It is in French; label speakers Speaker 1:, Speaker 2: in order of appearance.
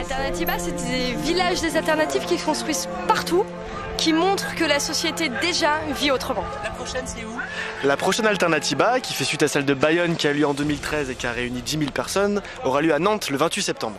Speaker 1: Alternativa, c'est des villages des alternatives qui se construisent partout, qui montrent que la société déjà vit autrement.
Speaker 2: La prochaine, c'est où?
Speaker 3: La prochaine Alternativa, qui fait suite à celle de Bayonne qui a lieu en 2013 et qui a réuni 10 000 personnes, aura lieu à Nantes le 28 septembre.